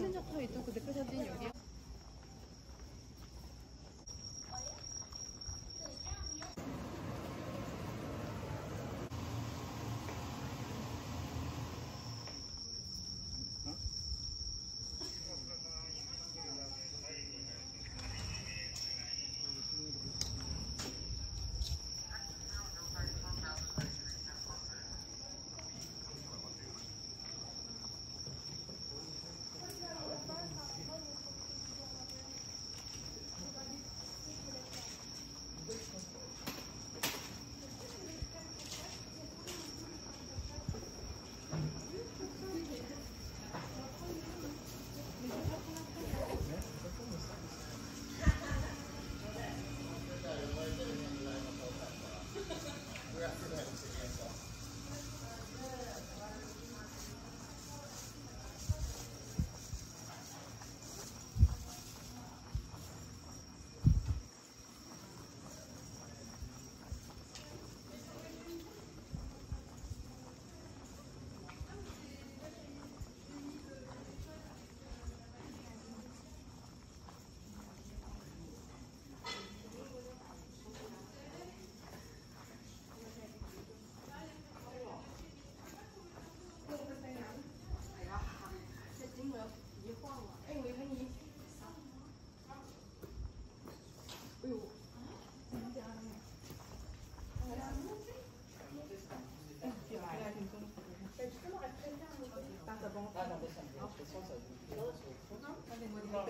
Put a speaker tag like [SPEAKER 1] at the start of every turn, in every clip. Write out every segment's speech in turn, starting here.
[SPEAKER 1] 있는 적도 있고 그 대표 사진 여기 야?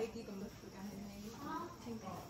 [SPEAKER 1] Ouais,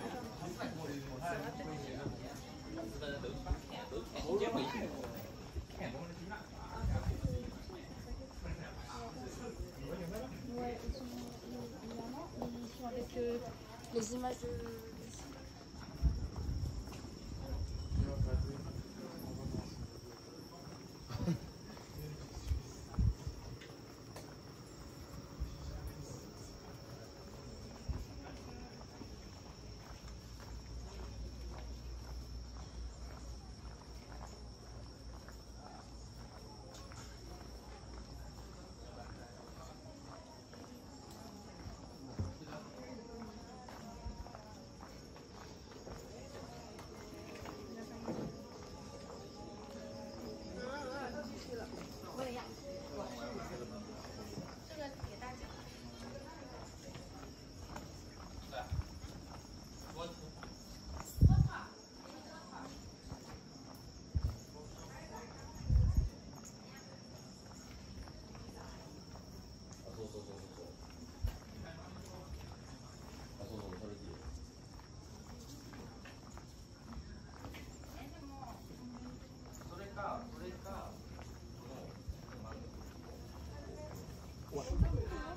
[SPEAKER 1] les images de...
[SPEAKER 2] água.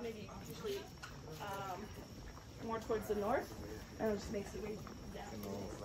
[SPEAKER 2] Uh, maybe usually um, more towards the north, and it just makes it way down.